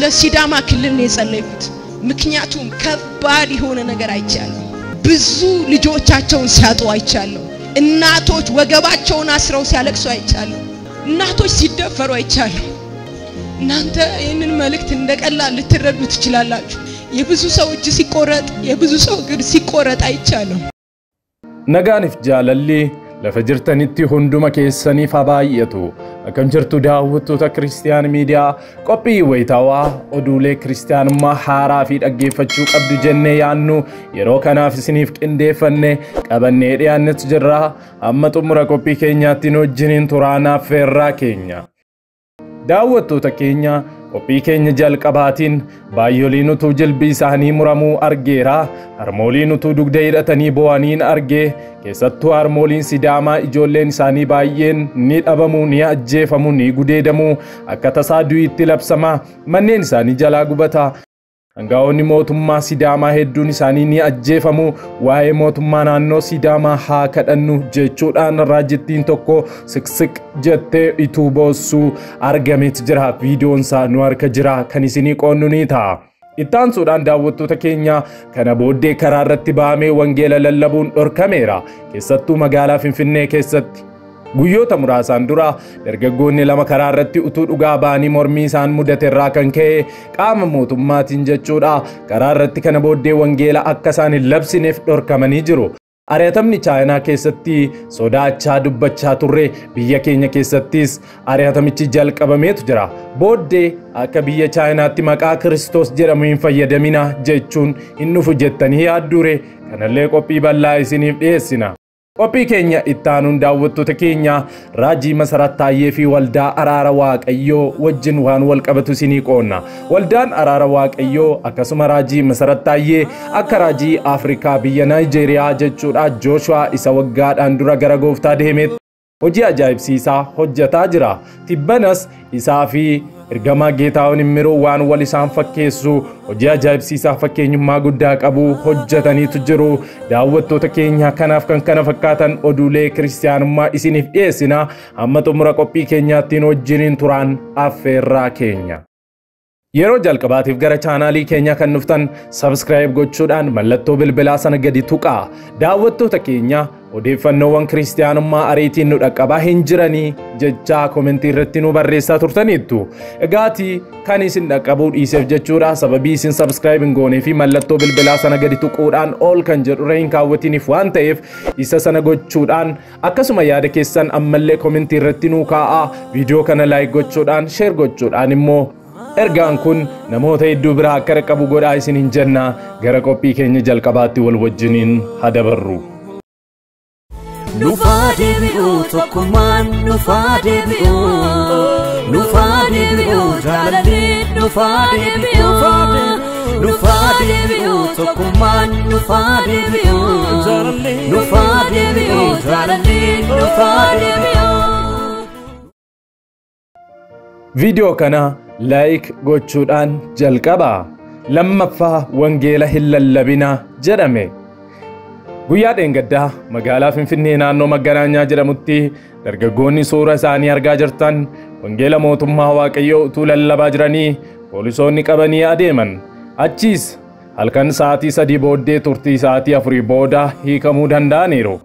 ስለ ሲዳማ ክልል ነው የጸለይኩት። ምክንያቱም ከባድ የሆነ ነገር አይቻለሁ። ብዙ ልጆቻቸውን ሲያጡ አይቻለሁ። እናቶች ወገባቸውን አስረው ሲያለቅሱ አይቻለሁ። እናቶች ሲደፈሩ አይቻለሁ። እናንተ ይህንን መልእክት እንደ ቀላል ልትረዱ ትችላላችሁ። የብዙ ሰው እጅ ሲቆረጥ፣ የብዙ ሰው እግር ሲቆረጥ አይቻለሁ። lafa jirtanitti hunduma keessaniif haa baay'atu. Akkam jirtu daawwattoota Kiristiyan Miidiyaa qophii wayitaawaa oduulee kiristiyaanummaa haaraa fi dhaggeeffachuu qabdu jennee yaannu yeroo kanaaf isiniif qindeeffanne qabannee dhiyaannetu jirra. Amma xumura qophii keenyaatti nu wajjiniin turaanaaf feerraa keenya. Daawwattoota keenya qophii keenya jalqabaatiin baay'oliin utuu jilbii isaanii muramuu argeera. Harmooliin utuu dugda hidhatanii boo'aniin argee keessattuu harmooliin sidaamaa ijoolleen isaanii baay'een ni dhabamu ni ajjeefamu ni gudeedamu akka tasaa du'iitti labsama manneen isaanii jalaa gubata. Hangaa'onni mootummaa Sidaamaa hedduun isaanii ni ajjeefamu. Waa'ee mootummaa naannoo Sidaamaa haa kadhannu jechuudhaan raajittiin tokko siqsiq jettee ituu boossuu argameet jira. Viidiyoon isaa nu harka jira kan isinii qoonnu ni ta'a. Ittaansuudhaan daawwattoota keenya kana booddee karaa irratti bahamee wangeela lallabuun dhorkameera. Keessattuu magaalaa Finfinnee keessatti. Guyyoota muraasaan dura dargaggoonni lama karaa irratti utuu dhugaa ba'anii mormii isaan mudate irraa kan ka'e qaama mootummaatiin jechuudha. Karaa irratti kana booddee wangeela akka isaan hin labsineef dhorkamanii jiru. Ari'atamni chaayinaa keessatti sodaachaa dubbachaa turre biyya keenya keessattis ari'atamichi jalqabameetu jira. Booddee akka biyya chaayinaatti maqaa Kiristoos jedhamu hin fayyadamina jechuun hin dhufu jettanii yaaddure kanallee qophii bal'aa isiniif dhiyeessina. Qophii keenya ittaanuun daawwattoota keenya raajii masarat taayyee fi waldaa araara waaqayyoo wajjin waan wal qabatu isinii qoonna. Waldaan araara waaqayyoo akkasuma raajii masarat taayyee akka raajii Afrikaa biyya Naayijeeriyaa jechuudha Jooshuwaa isa waggaadhaan dura gara gooftaa deemeetti hojii ajaa'ibsiisaa hojjetaa jira. Tibbanas isaa fi ergamaa geetaawwan immiruu waan wal isaan fakkeessu hojii ajaa'ibsiisaa fakkeenyummaa guddaa qabu hojjetaniitu jiru. Daawwattoota keenya kanaaf kan kana fakkaatan oduulee kiristiyaanummaa isiniif dhiyeessina. Hamma xumura qophii keenyaattiin wajjiniin turaan affeerraa keenya. Yeroo jalqabaatiif gara chaanaalii keenya kan dhuftan sabskiraayib gochuudhaan mallattoo bilbilaa sana gadi tuqaa. Daawwattoota keenya odeeffannoowwan kiristiyaanummaa ariitiin nu dhaqqabaa hin jiranii jechaa komentii irratti nu barreessaa turtaniittu. Egaati kan isin dhaqqabuu dhiiseef jechuudha sababii isin sabskiraayib hin goonee fi mallattoo bilbilaa sana gadi tuquudhaan ol kan jedhu irra hin kaawwatiniif waan ta'eef isa sana gochuudhaan akkasuma yaada keessan ammallee komentii irratti nu kaa'aa viidiyoo kana laayik gochuudhaan sheer gochuudhaan immoo ergaan kun namoota hedduu biraa akka dhaqqabu godhaa isin hin jenna gara qophii keenya jalqabaatti wal wajjiniin hadabarru. Nufaa deebi'uu tokkummaan nufaa deebi'uu nufaa deebi'uu jaalallee nufaa deebi'uu nufaa deebi'uu tokkummaan nufaa deebi'uu nufaa deebi'uu jaalallee nufaa deebi'uu. Viidiyoo kana laayik gochuudhaan jalqabaa lammaffaa wangeela hin lallabinaa jedhame. Guyyaa dheengaddaa magaalaa Finfinnee naannoo Magaraanyaa jedhamutti dargaggoonni suura isaanii argaa jirtan wangeela mootummaa Waaqayyoo utuu lallabaa jiranii poolisoonni qabanii adeeman. Achiis halkan sa'aatii sadii booddee turtii sa'aatii afurii booda hiikamuu danda'aniiru.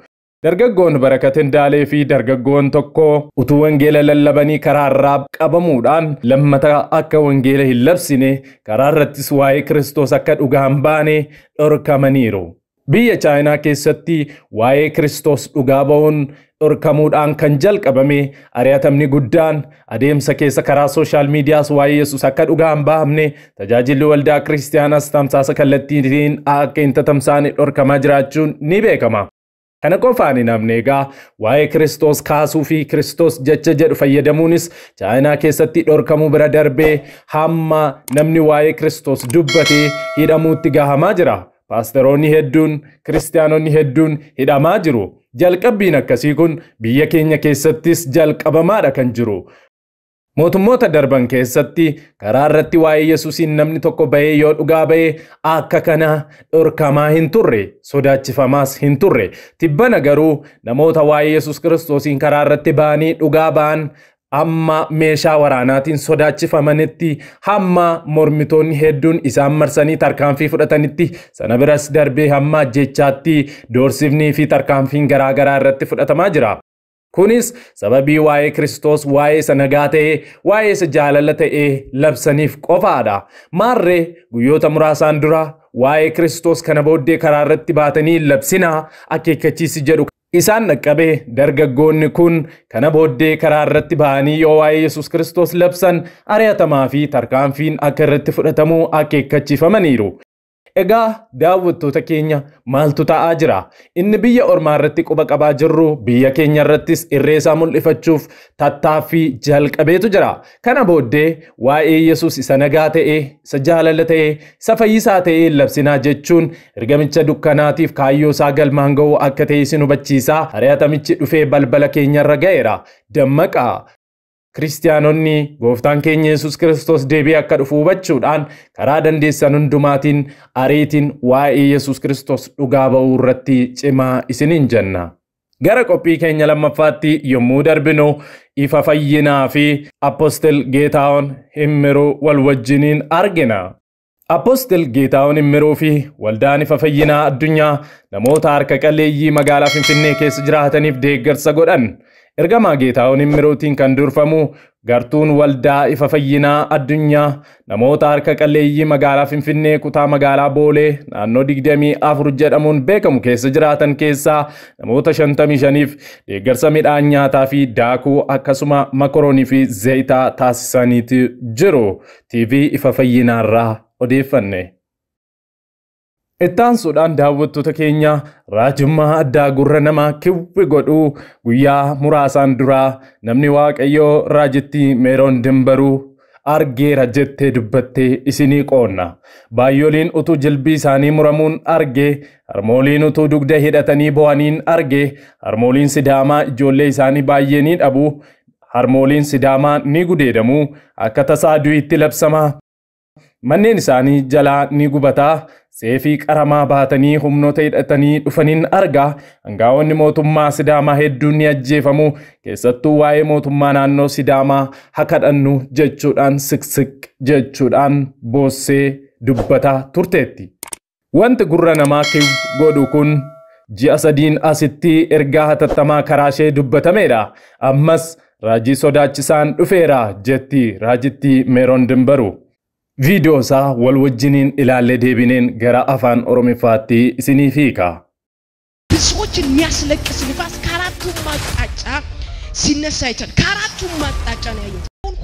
Dargaggoon Barakat Indaalee fi dargaggoon tokko utuu wangeela lallabanii karaa irraa qabamuudhaan lammata akka wangeela hin labsine karaa irrattis waa'ee Kiristoos akka dhugaan baane dhorkamaniiru. Biyya Chaayinaa keessatti waa'ee Kiristoos dhugaa ba'uun dhorkamuudhaan kan jalqabame ari'atamni guddaan adeemsa keessa karaa sooshaal miidiyaas waa'ee Yesuus akka dhugaan bahamne tajaajilli waldaa kiristaanaas tamsaasa kallattiitiin akka hin tatamsaane dhorkamaa jiraachuun ni beekama. Kana qofaan hin hafne egaa waa'ee Kiristoos kaasuu fi Kiristoos jecha jedhu fayyadamuunis Chaayinaa keessatti dhorkamuu bira darbee hamma namni waa'ee Kiristoos dubbatee hidhamuutti gahamaa jira. Paasteroonni hedduun, kiristaanonni hedduun hidhamaa jiru. Jalqabbiin akkasii kun biyya keenya keessattis jalqabamaadha kan jiru. Mootummoota darban keessatti karaa irratti waa'ee Yesuusiin namni tokko bahee yoo dhugaa bahee akka kana dhorkamaa hin turre, sodaachifamaas hin turre. Tibbana garuu namoota waa'ee Yesuus Kiristoosiin karaa irratti bahanii dhugaa ba'an amma meeshaa waraanaatiin sodaachifamanitti hamma mormitoonni hedduun isaan marsanii tarkaanfii fudhatanitti sana biras darbee hamma ajjechaatti doorsifnii fi tarkaanfiin garaagaraa irratti fudhatamaa jira. Kunis sababii waa'ee Kiristoos waa'ee isa nagaa ta'ee waa'ee isa jaalala ta'ee labsaniif qofaadha. Maarree guyyoota muraasaan dura waa'ee Kiristoos kana booddee karaa irratti baatanii labsinaa akeekkachiisi jedhu isaan dhaqqabee dargaggoonni kun kana booddee karaa irratti ba'anii yoo waa'ee Yesuus Kiristoos labsan ari'atamaa fi tarkaanfiin akka irratti fudhatamuu akeekkachiifamaniiru. Egaa daawwattoota keenya maaltu ta'aa jira? Inni biyya ormaa irratti quba qabaa jirru biyya keenya irrattis irree isaa mul'ifachuuf tattaaffii jalqabeetu jira. Kana booddee waa'ee Yesuus isa nagaa ta'ee, isa jaalala ta'ee, isa fayyisaa ta'ee labsinaa jechuun ergamicha dukkanaatiif kaayyoo isaa galmaan ga'uu akka ta'e isin hubachiisaa ari'atamichi dhufee balbala keenyarra ga'eera. Dammaqaa! Kiristaanonni gooftaan keenya Yesuus Kiristoos deebi'ee akka dhufu hubachuudhaan karaa dandeessan hundumaatiin ariitiin waa'ee Yesuus Kiristoos dhugaa ba'uu irratti cimaa isiniin jenna. Gara qophii keenya lammaffaatti yommuu darbinu ifa fayyinaa fi Apostel Geetaawon Himmiruu wal wajjiniin argina. Apostel Geetaawon Himmiruu fi waldaan ifa fayyinaa addunyaa namoota harka qalleeyyii magaalaa Finfinnee keessa jiraataniif deeggarsa godhan. Ergamaa Geetaawon Himmiruutiin kan durfamu gartuun waldaa ifa fayyinaa addunyaa namoota harka qalleeyyii magaalaa Finfinnee kutaa magaalaa Boolee naannoo 24 jedhamuun beekamu keessa jiraatan keessaa namoota 55f deeggarsa midhaan nyaataa fi daakuu akkasuma makoroonii fi zayitaa taasisaniiti jiru. TV ifa fayyinaarraa odeeffanne. Ittaansuudhaan daawwattoota keenya raajummaa addaa gurra namaa kiwwi godhuu guyyaa muraasaan duraa namni waaqayyoo raajittii meeroon dimbaruu argeera jettee dubbattee isinii qoonna. Baay'oliin utuu jilbii isaanii muramuun arge, harmooliin utuu dugda hidhatanii bo'aniin arge, harmooliin sidaamaa ijoollee isaanii baay'ee ni dhabu, harmooliin sidaamaa ni gudeedamu, akka tasaa du'iitti labsama. Manneen isaanii jalaa ni gubataa, seefii qaramaa baatanii humnoota hidhatanii dhufaniin argaa hangaa'onni mootummaa sidaamaa hedduun ni ajjeefamu keessattuu waa'ee mootummaa naannoo sidaamaa hakadhannu jechuudhaan siqsiq jechuudhaan boossee dubbataa turteetti. Wanti gurra namaa godhu kun ji'a sadiin asitti ergaa hatattamaa karaa ishee dubbatameedha. Ammas raajii sodaachisaan dhufeera jetti raajittii meeroon dimbaru. Viidiyoo isaa wal wajjiniin ilaallee deebineen gara afaan oromifaatti isinii fiika. ብዙዎችን የሚያስለቅስ ንፋስ ከአራቱም አቅጣጫ ሲነሳ ይቻል። ከአራቱም አቅጣጫ ነው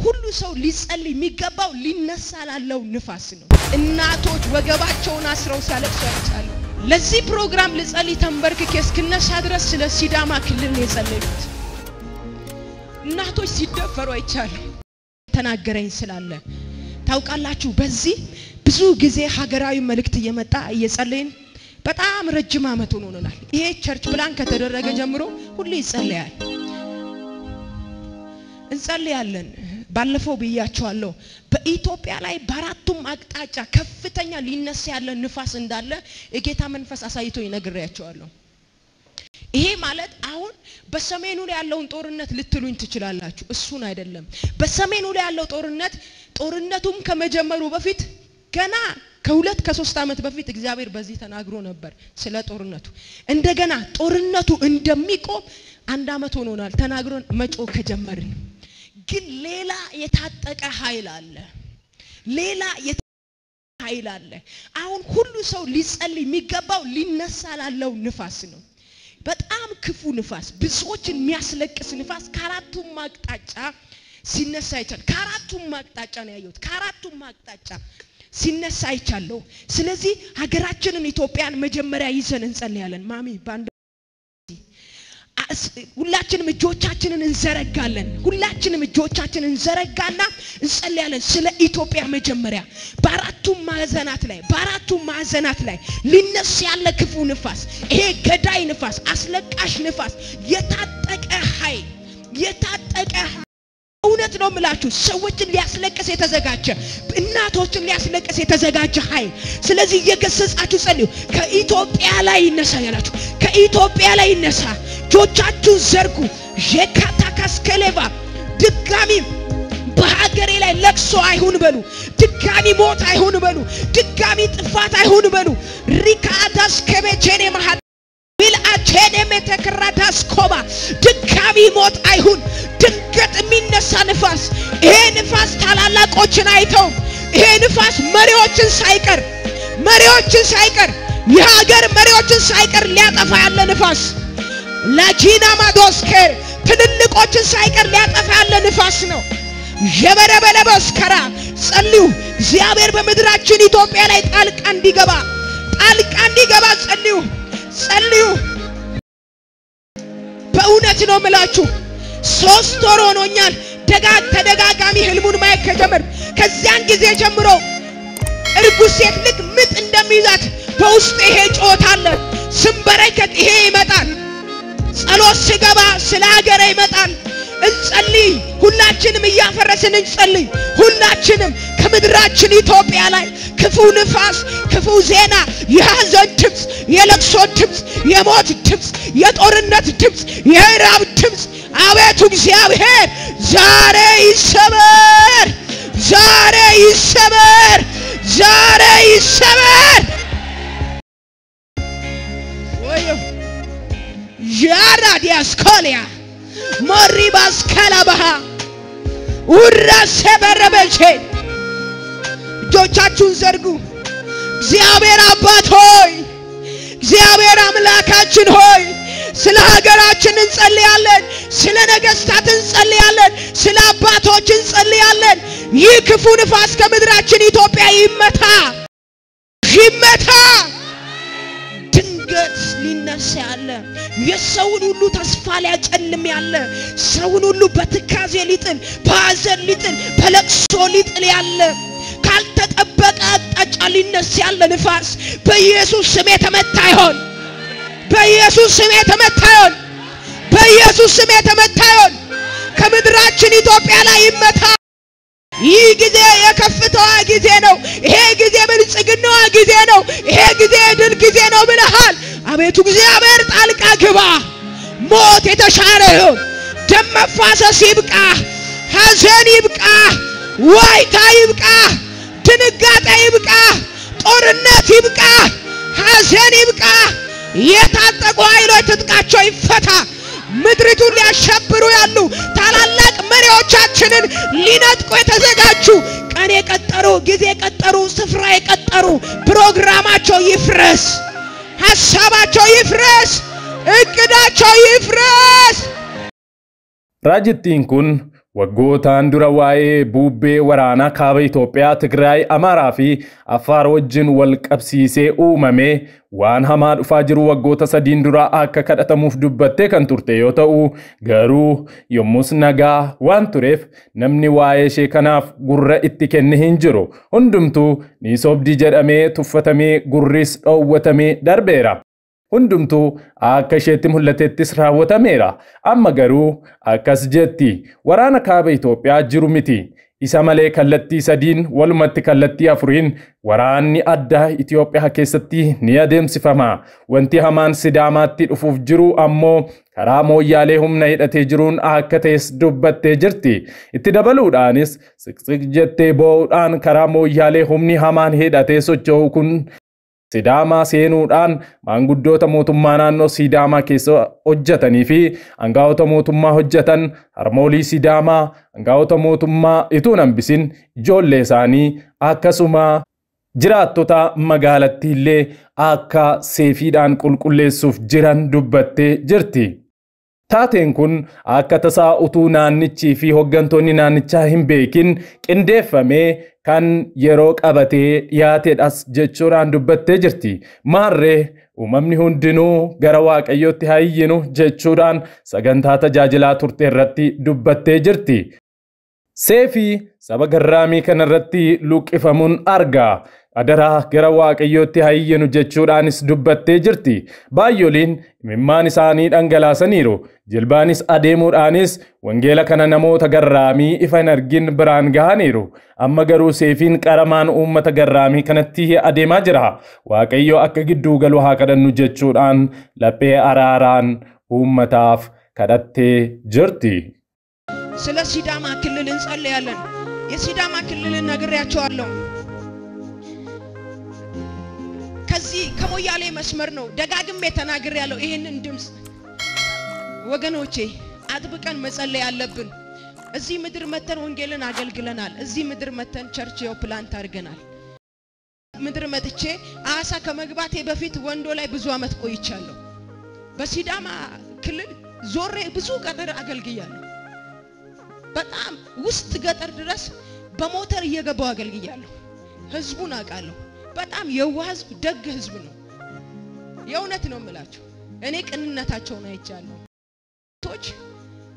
ሁሉ ሰው ሊጸልይ የሚገባው ሊነሳ ላለው ንፋስ ነው። እናቶች ወገባቸውን አስረው ሲያለቅሱ አይቻለሁ። ለዚህ ፕሮግራም ልጸልይ ተንበርክኬ እስክነሳ ድረስ ስለ ሲዳማ ክልል ነው የጸለዩት። እናቶች ሲደፈሩ አይቻለሁ። ተናገረኝ ስላለ ታውቃላችሁ በዚህ ብዙ ጊዜ ሀገራዊ መልእክት እየመጣ እየጸለይን በጣም ረጅም ዓመት ሆኖናል። ይሄ ቸርች ፕላን ከተደረገ ጀምሮ ሁሌ ይጸለያል፣ እንጸልያለን። ባለፈው ብያቸዋለሁ። በኢትዮጵያ ላይ በአራቱም አቅጣጫ ከፍተኛ ሊነሳ ያለ ንፋስ እንዳለ የጌታ መንፈስ አሳይቶ ይነግሬያቸዋለሁ። ይሄ ማለት አሁን በሰሜኑ ላይ ያለውን ጦርነት ልትሉኝ ትችላላችሁ። እሱን አይደለም። በሰሜኑ ላይ ያለው ጦርነት ጦርነቱም ከመጀመሩ በፊት ገና ከሁለት ከሶስት ዓመት በፊት እግዚአብሔር በዚህ ተናግሮ ነበር ስለ ጦርነቱ። እንደገና ጦርነቱ እንደሚቆም አንድ ዓመት ሆኖናል ተናግሮን መጮ ከጀመርን። ግን ሌላ የታጠቀ ኃይል አለ። ሌላ ኃይል አለ። አሁን ሁሉ ሰው ሊጸልይ የሚገባው ሊነሳ ላለው ንፋስ ነው። በጣም ክፉ ንፋስ፣ ብዙዎችን የሚያስለቅስ ንፋስ ከአራቱም አቅጣጫ ሲነሳ አይቻል። ከአራቱም አቅጣጫ ነው ያየሁት። ከአራቱም አቅጣጫ ሲነሳ አይቻለሁ። ስለዚህ ሀገራችንን ኢትዮጵያን መጀመሪያ ይዘን እንጸልያለን። ማሚ በአንድ ሁላችንም እጆቻችንን እንዘረጋለን። ሁላችንም እጆቻችንን እንዘረጋና እንጸልያለን ስለ ኢትዮጵያ መጀመሪያ በአራቱም ማዕዘናት ላይ በአራቱም ማዕዘናት ላይ ሊነስ ያለ ክፉ ንፋስ፣ ይሄ ገዳይ ንፋስ፣ አስለቃሽ ንፋስ፣ የታጠቀ ኃይል የታጠቀ እውነት ነው የምላችሁ፣ ሰዎችን ሊያስለቅስ የተዘጋጀ እናቶችን ሊያስለቅስ የተዘጋጀ ኃይል። ስለዚህ እየገሰጻችሁ ጸልዩ። ከኢትዮጵያ ላይ ይነሳ ያላችሁ ከኢትዮጵያ ላይ ይነሳ። እጆቻችሁ ዘርጉ። ዤካታ ካስከሌቫ ድጋሚ በሀገሬ ላይ ለቅሶ አይሁን በሉ። ድጋሚ ሞት አይሁን በሉ። ድጋሚ ጥፋት አይሁን በሉ። ሪካዳስ ከቤቼኔ መሃል ቢልአቼኔ ሜተክራዳስ ኮባ ድጋሚ ሞት አይሁን። ድንገት የሚነሳ ንፋስ፣ ይሄ ንፋስ ታላላቆችን አይተውም። ይሄ ንፋስ መሪዎችን ሳይቀር መሪዎችን ሳይቀር የሀገር መሪዎችን ሳይቀር ሊያጠፋ ያለ ንፋስ ላጂና ማዶስኬር ትልልቆችን ሳይቀር ሊያጠፋ ያለ ንፋስ ነው። የበረበረ በስከራ ጸልዩ። እግዚአብሔር በምድራችን ኢትዮጵያ ላይ ጣልቃ እንዲገባ ጣልቃ እንዲገባ ጸልዩ፣ ጸልዩ። በእውነት ነው ምላችሁ ሶስት ወር ሆኖኛል ደጋ ተደጋጋሚ ህልሙን ማየት ከጀመር ከዚያን ጊዜ ጀምሮ እርጉዝ ሴት ልክ ምጥ እንደሚይዛት በውስጥ ይሄ ጮት አለ። ስንበረከት ይሄ ይመጣል። ጸሎት ስገባ ስለ ሀገሬ ይመጣል። እንጸልይ። ሁላችንም እያፈረስን እንጸልይ። ሁላችንም ከምድራችን ኢትዮጵያ ላይ ክፉ ንፋስ፣ ክፉ ዜና፣ የሐዘን ድምፅ፣ የለቅሶ ድምፅ፣ የሞት ድምፅ፣ የጦርነት ድምፅ፣ የራብ ድምፅ አቤቱ እግዚአብሔር! ዛሬ ይሰበር፣ ዛሬ ይሰበር፣ ዛሬ ይሰበር። ያራ ዲያስኮሊያ ሞሪባስ ከላባሃ ውራሴ በረበልቼ እጆቻችሁን ዘርጉ። እግዚአብሔር አባት ሆይ፣ እግዚአብሔር አምላካችን ሆይ! ስለ ሀገራችን ነገስታት እንጸልያለን። ስለ አባቶች እንጸልያለን። ይህ ክፉ ንፋስ ከምድራችን ኢትዮጵያ ይመታ ይመታ። ድንገት ሊነሳ ያለ የሰውን ሁሉ ተስፋ ሊያጨልም ያለ ሰውን ሁሉ በትካዜ ሊጥል፣ በሐዘን ሊጥል፣ በለቅሶ ሊጥል ያለ ካልተጠበቀ አቅጣጫ ሊነሳ ያለ ንፋስ በኢየሱስ ስም የተመታ ይሆን። በኢየሱስ ስም የተመታ ይሆን። በኢየሱስ ስም የተመታ ይሆን። ከምድራችን ኢትዮጵያ ላይ ይመታ። ይህ ጊዜ የከፍታዋ ጊዜ ነው። ይሄ ጊዜ ብልጽግናዋ ጊዜ ነው። ይሄ ጊዜ የድል ጊዜ ነው ብለሃል። አቤቱ እግዚአብሔር ጣልቃ ግባ። ሞት የተሻረ ይሁን። ደም መፋሰስ ይብቃ። ሐዘን ይብቃ። ዋይታ ይብቃ። ድንጋጤ ይብቃ። ጦርነት ይብቃ። ሐዘን ይብቃ። የታጠቁ ኃይሎች ትጥቃቸው ይፈታ። ምድሪቱን ሊያሸብሩ ያሉ ታላላቅ መሪዎቻችንን ሊነጥቁ የተዘጋጁ ቀን የቀጠሩ ጊዜ የቀጠሩ ስፍራ የቀጠሩ ፕሮግራማቸው ይፍረስ፣ ሐሳባቸው ይፍረስ፣ እቅዳቸው ይፍረስ። Raajittiin kun waggootaan dura waa'ee bubbee waraanaa kaaba Itoophiyaa, Tigraay, Amaaraa fi Affaar wajjin wal qabsiisee uumamee waan hamaa dhufaa jiru waggoota sadiin dura akka kadhatamuuf dubbattee kan turte yoo ta'u garuu yommus nagaa waan tureef namni waa'ee ishee kanaaf gurra itti kenne hin jiru. Hundumtuu ni sobdi jedhamee tuffatamee gurris dhoowwatamee darbeera. Hundumtuu akka isheetti mul'atettis raawwatameera. Amma garuu akkas jetti waraana kaaba Itoophiyaa jiru miti. Isa malee kallattii sadiin walumatti kallattii afuriin waraanni addaa Itoophiyaa keessatti ni adeemsifama. Wanti hamaan sidaamaatti dhufuuf jiru ammoo karaa mooyyaalee humna hidhatee jiruun akka ta'es dubbattee jirti. Itti dabaluudhaanis siqsiq jettee boo'uudhaan karaa mooyyaalee humni hamaan hidhatee socho'u kun Sidaamaa seenuudhaan maanguddoota mootummaa naannoo Sidaamaa keessa hojjetanii fi aangaa'ota mootummaa hojjetan harmoolii Sidaamaa aangaa'ota mootummaa ituu hambisin ijoollee isaanii akkasuma jiraattota magaalattii illee akka seefiidhaan qulqulleessuuf jiran dubbattee jirti. Taateen kun akka tasaa utuu naannichii fi hooggantoonni naannichaa hin beekin qindeeffamee kan yeroo qabatee dhiyaatedhas jechuudhaan dubbattee jirti. Maarree uumamni hundinuu gara waaqayyootti haa iyyinu jechuudhaan sagantaa tajaajilaa turte irratti dubbattee jirti. Seefii saba garraamii kanarratti luqqifamuun argaa. Adaraa gara waaqayyootti haa iyyinu jechuudhaanis dubbattee jirti. Baay'oliin imimmaan isaanii dhangalaasaniiru. Jilbaanis adeemuudhaanis wangeela kana namoota garraamii ifa hin argin biraan gahaniiru. Amma garuu seefiin qaramaan uummata garraamii kanatti adeemaa jira. Waaqayyo akka gidduu galu haa kadhannu jechuudhaan laphee araaraan uummataaf kadhattee jirti. ስለ ሲዳማ ክልል እንጸልያለን። የሲዳማ ክልልን ነግሬያቸዋለሁ። ከዚህ ከሞያሌ መስመር ነው ደጋግሜ ተናግሬያለሁ። ይህንን ድምፅ ወገኖቼ አጥብቀን መጸለይ አለብን። እዚህ ምድር መተን ወንጌልን አገልግለናል። እዚህ ምድር መተን ቸርች ያው ፕላንት አድርገናል። ምድር መጥቼ አዋሳ ከመግባቴ በፊት ወንዶ ላይ ብዙ አመት ቆይቻለሁ። በሲዳማ ክልል ዞሬ ብዙ ገጠር አገልግያለሁ። በጣም ውስጥ ገጠር ድረስ በሞተር እየገባው አገልግያለሁ። ህዝቡን አውቃለሁ። በጣም የዋህ ህዝብ፣ ደግ ህዝብ ነው። የእውነት ነው የምላቸው። እኔ ቅንነታቸውን አይቻለሁ። ቶች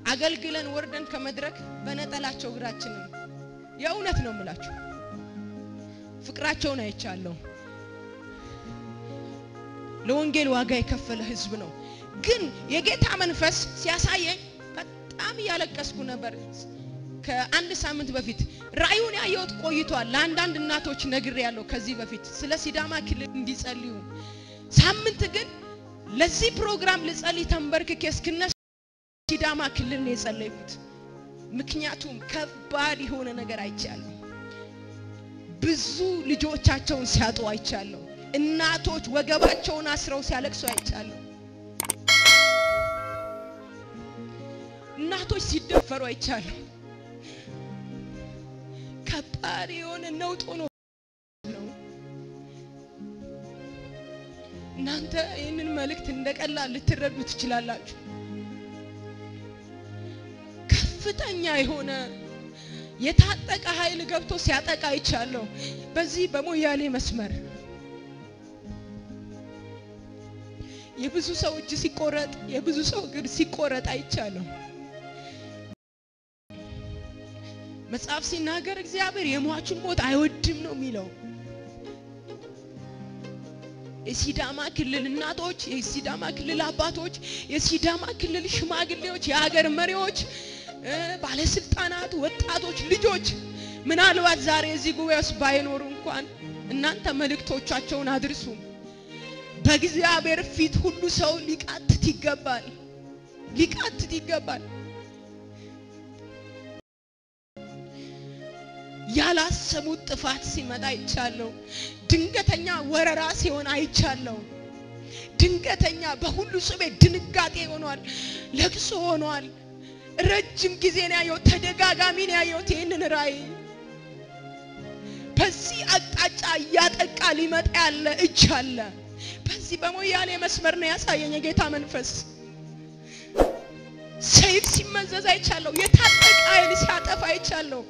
አገልግለን ወርደን ከመድረክ በነጠላቸው እግራችንን የእውነት ነው የምላቸው ፍቅራቸውን አይቻለሁ። ለወንጌል ዋጋ የከፈለ ህዝብ ነው። ግን የጌታ መንፈስ ሲያሳየኝ በጣም እያለቀስኩ ነበር። ከአንድ ሳምንት በፊት ራእዩን ያየሁት ቆይቷል። ለአንዳንድ እናቶች ነግሬ ያለው ከዚህ በፊት ስለ ሲዳማ ክልል እንዲጸልዩ። ሳምንት ግን ለዚህ ፕሮግራም ልጸልይ ተንበርክኬ እስክነሳ ሲዳማ ክልል ነው የጸለይኩት። ምክንያቱም ከባድ የሆነ ነገር አይቻለሁ። ብዙ ልጆቻቸውን ሲያጡ አይቻለሁ። እናቶች ወገባቸውን አስረው ሲያለቅሱ አይቻለሁ። እናቶች ሲደፈሩ አይቻለሁ። ከባድ የሆነ ነውጥ ሆኖ ነው። እናንተ ይህንን መልእክት እንደቀላል ልትረዱ ትችላላችሁ። ከፍተኛ የሆነ የታጠቀ ኃይል ገብቶ ሲያጠቃ አይቻለሁ። በዚህ በሞያሌ መስመር የብዙ ሰው እጅ ሲቆረጥ፣ የብዙ ሰው እግር ሲቆረጥ አይቻለሁ። መጽሐፍ ሲናገር እግዚአብሔር የሟቹን ሞት አይወድም ነው የሚለው። የሲዳማ ክልል እናቶች፣ የሲዳማ ክልል አባቶች፣ የሲዳማ ክልል ሽማግሌዎች፣ የሀገር መሪዎች ባለስልጣናት፣ ወጣቶች፣ ልጆች ምናልባት ዛሬ እዚህ ጉባኤ ውስጥ ባይኖሩ እንኳን እናንተ መልእክቶቻቸውን አድርሱ። በእግዚአብሔር ፊት ሁሉ ሰው ሊቃትት ይገባል፣ ሊቃትት ይገባል። ያላሰቡት ጥፋት ሲመጣ አይቻለሁ። ድንገተኛ ወረራ ሲሆን አይቻለሁ። ድንገተኛ በሁሉ ቤት ድንጋጤ ሆኗል፣ ለቅሶ ሆኗል። ረጅም ጊዜ ነው ያየሁት፣ ተደጋጋሚ ነው ያየሁት ይህንን ራእይ። በዚህ አቅጣጫ እያጠቃ ሊመጣ ያለ እጅ አለ። በዚህ በሞያሌ መስመር ነው ያሳየኝ የጌታ መንፈስ። ሰይፍ ሲመዘዝ አይቻለሁ። የታጠቀ ኃይል ሲያጠፋ አይቻለሁ።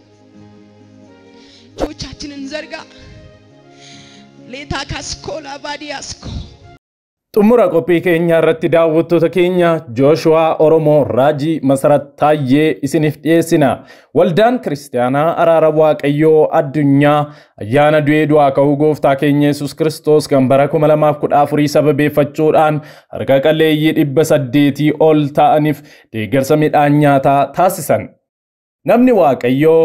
እጆቻችንን ዘርጋ ሌታ ካስኮላ ባዲያስኮ xumura qophii keenya irratti daawwattoota keenya jooshuwaa oromoo raajii masarat taayyee isiniif dhiyeessina waldaan kiristaanaa araara waaqayyoo addunyaa ayyaana du'ee du'aa ka'uu gooftaa keenya yesus kiristoos kan bara 2014 sababeeffachuudhaan harka qalleeyyii dhibba saddeetii ol ta'aniif deeggarsa midhaan nyaataa taasisan namni waaqayyoo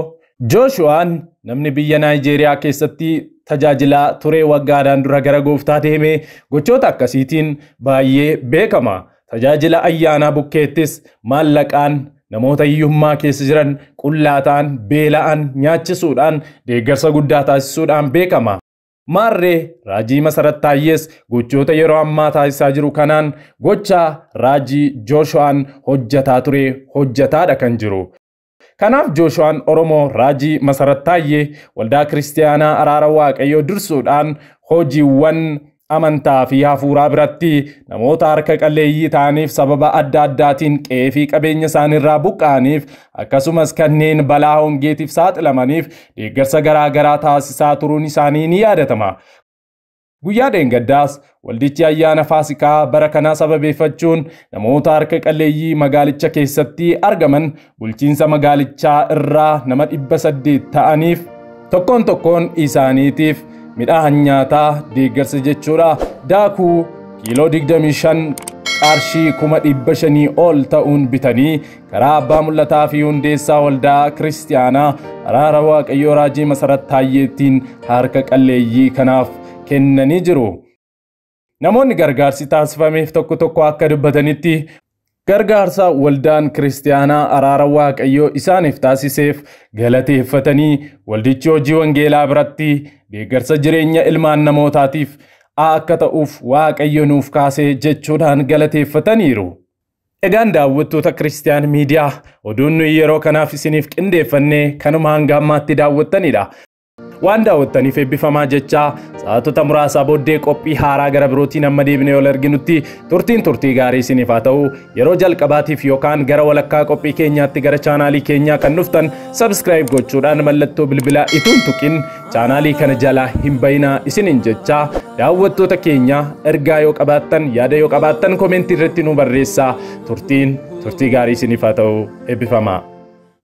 jooshuwaan namni biyya naayijeeriyaa keessatti tajaajilaa turee waggaadhaan dura gara gooftaa deemee gochoota akkasiitiin baay'ee beekama. Tajaajila ayyaanaa bukkeettis maallaqaan namoota hiyyummaa keessa jiran qullaataan beela'an nyaachisuudhaan deeggarsa guddaa taasisuudhaan beekama. Maarree raajii masarat taayyees gochoota yeroo ammaa taasisaa jiru kanaan gocha raajii jooshuwaan hojjataa ture hojjataadha kan jiru. Kanaaf Jooshuwaan Oromoo Raajii Masarat Taayyee waldaa kiristaanaa araara waaqayyoo dursuudhaan hojiiwwan amantaa fi hafuuraa biratti namoota harka qalleeyyii ta'aniif sababa adda addaatiin qe'ee fi qabeenya isaaniirraa buqqa'aniif akkasumas kanneen balaa hongeetiif saaxilamaniif deeggarsa garaa garaa taasisaa turuun isaanii ni yaadatama. Guyyaa dheengaddaas waldichi ayyaana faasikaa bara kanaa sababeeffachuun namoota harka qalleeyyii magaalicha keessatti argaman bulchiinsa magaalichaa irraa nama dhibba saddeet ta'aniif tokkoon tokkoon isaaniitiif midhaan nyaataa deeggarsa jechuudha. Daakuu kiiloo 25 qarshii kuma dhibba shanii ol ta'uun bitanii karaa abbaa mul'ataa fi hundeessaa waldaa kiristaanaa araara waaqayyoo raajii masarat taayyeettiin harka qalleeyyii kanaaf kennanii jiru. Namoonni gargaarsi taasifameef tokko tokko akka dubbatanitti gargaarsa waldaan kiristaanaa araara waaqayyoo isaaniif taasiseef galateeffatanii waldichi hojii wangeelaa biratti deeggarsa jireenya ilmaan namootaatiif akka ta'uuf waaqayyo nuuf kaasee jechuudhaan galateeffataniiru. Egaan daawwattoota Kiristiyaan Miidiyaa oduun nuyi yeroo kanaaf isiniif qindeeffannee kanuma hanga ammaatti daawwattanidha. Waan daawwattaniif eebbifamaa jechaa sa'aatota muraasaa booddee qophii haaraa gara birootiin amma deebinee ol arginutti turtiin turtii gaarii isiniif haa ta'u yeroo jalqabaatiif yookaan gara walakkaa qophii keenyaatti gara chaanaalii keenyaa kan dhuftan sabskiraayib gochuudhaan mallattoo bilbilaa ituun tuqin chaanaalii kana jalaa hin bayinaa isiniin jechaa daawwattoota keenya ergaa yoo qabaattan yaada yoo qabaattan koomentii irratti nu barreessaa turtiin turtii gaarii isiniif haa ta'u eebbifamaa.